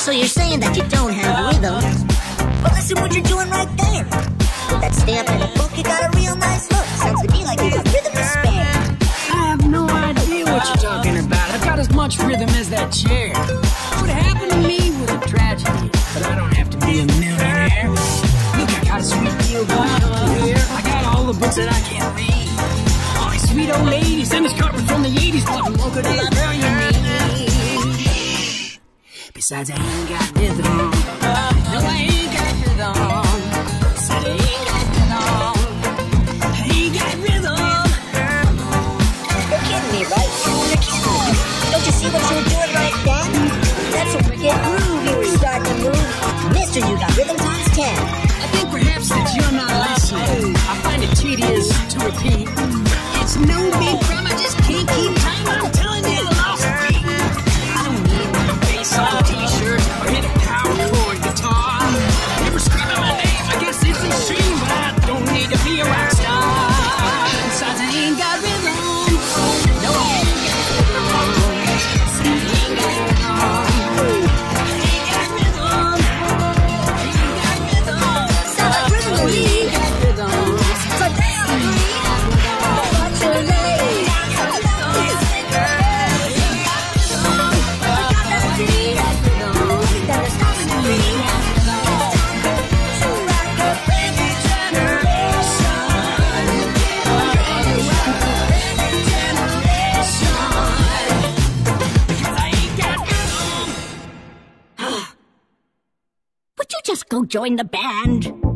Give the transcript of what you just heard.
So you're saying that you don't have rhythm? But listen what you're doing right there. With that stamp and a book, you got a real nice hook. Sounds to me like you got rhythm to spare. I have no idea what you're talking about. I've got as much rhythm as that chair. What happened to me was a tragedy, but I don't have to be a millionaire. Look, I got a sweet deal going on here. I got all the books that I can read. All these sweet old ladies and this carpet from the 80s, what more could a librarian need? Besides, I just go join the band?